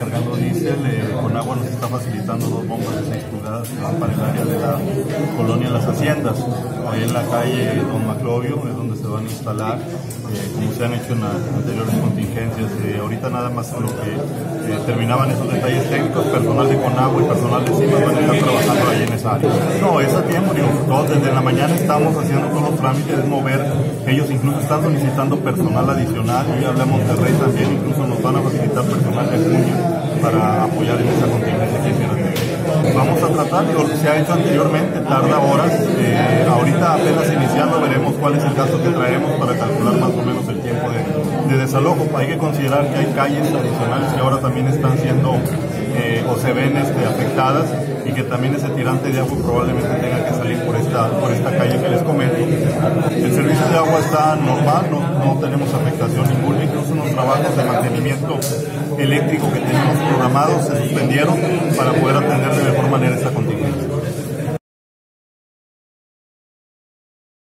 Cargando diésel, eh, con agua nos está facilitando dos bombas de 6 pulgadas para el área de la colonia Las Haciendas. Ahí en la calle Don Maclovio es donde se van a instalar, eh, como se han hecho en anteriores contingencias. Eh, ahorita nada más lo que eh, terminaban esos detalles técnicos, personal de Conagua y personal de CIMA van a estar trabajando ahí en esa área. No, es a tiempo, digo, todos desde la mañana estamos haciendo todos los trámites, es mover, ellos incluso están solicitando personal adicional, y hablé a Monterrey también, incluso tratar, que se ha hecho anteriormente, tarda horas, eh, ahorita apenas iniciando veremos cuál es el caso que traemos para calcular más o menos el tiempo de, de desalojo. Hay que considerar que hay calles adicionales que ahora también están siendo eh, o se ven este, afectadas y que también ese tirante de agua probablemente tenga que salir por esta, por esta calle que les comento. El servicio de agua normal, no, no tenemos afectación ninguna, incluso los trabajos de mantenimiento eléctrico que teníamos programados se suspendieron para poder atender de mejor manera esta contingencia.